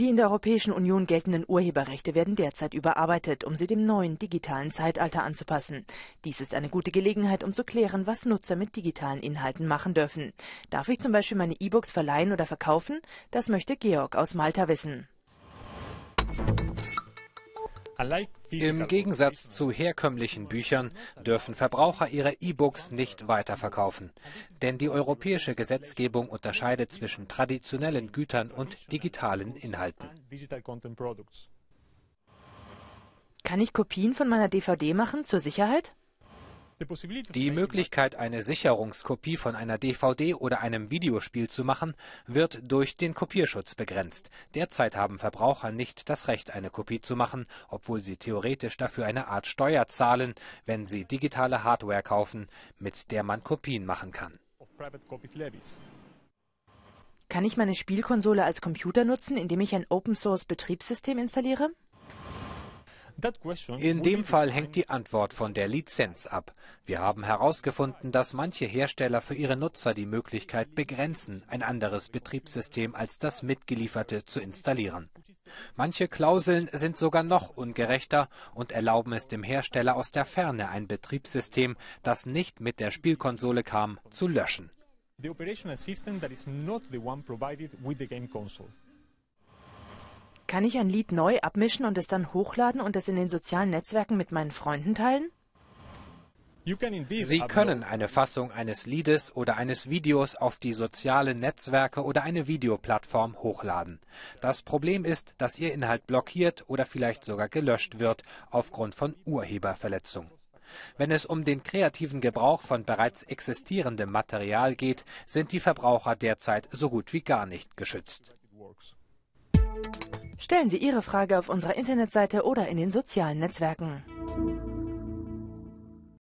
Die in der Europäischen Union geltenden Urheberrechte werden derzeit überarbeitet, um sie dem neuen digitalen Zeitalter anzupassen. Dies ist eine gute Gelegenheit, um zu klären, was Nutzer mit digitalen Inhalten machen dürfen. Darf ich zum Beispiel meine E-Books verleihen oder verkaufen? Das möchte Georg aus Malta wissen. Im Gegensatz zu herkömmlichen Büchern dürfen Verbraucher ihre E-Books nicht weiterverkaufen. Denn die europäische Gesetzgebung unterscheidet zwischen traditionellen Gütern und digitalen Inhalten. Kann ich Kopien von meiner DVD machen zur Sicherheit? Die Möglichkeit, eine Sicherungskopie von einer DVD oder einem Videospiel zu machen, wird durch den Kopierschutz begrenzt. Derzeit haben Verbraucher nicht das Recht, eine Kopie zu machen, obwohl sie theoretisch dafür eine Art Steuer zahlen, wenn sie digitale Hardware kaufen, mit der man Kopien machen kann. Kann ich meine Spielkonsole als Computer nutzen, indem ich ein Open-Source-Betriebssystem installiere? In dem Fall hängt die Antwort von der Lizenz ab. Wir haben herausgefunden, dass manche Hersteller für ihre Nutzer die Möglichkeit begrenzen, ein anderes Betriebssystem als das mitgelieferte zu installieren. Manche Klauseln sind sogar noch ungerechter und erlauben es dem Hersteller aus der Ferne ein Betriebssystem, das nicht mit der Spielkonsole kam, zu löschen. The operational system that is not the one provided with the game console. Kann ich ein Lied neu abmischen und es dann hochladen und es in den sozialen Netzwerken mit meinen Freunden teilen? Sie können eine Fassung eines Liedes oder eines Videos auf die sozialen Netzwerke oder eine Videoplattform hochladen. Das Problem ist, dass Ihr Inhalt blockiert oder vielleicht sogar gelöscht wird aufgrund von Urheberverletzung. Wenn es um den kreativen Gebrauch von bereits existierendem Material geht, sind die Verbraucher derzeit so gut wie gar nicht geschützt. Stellen Sie Ihre Frage auf unserer Internetseite oder in den sozialen Netzwerken.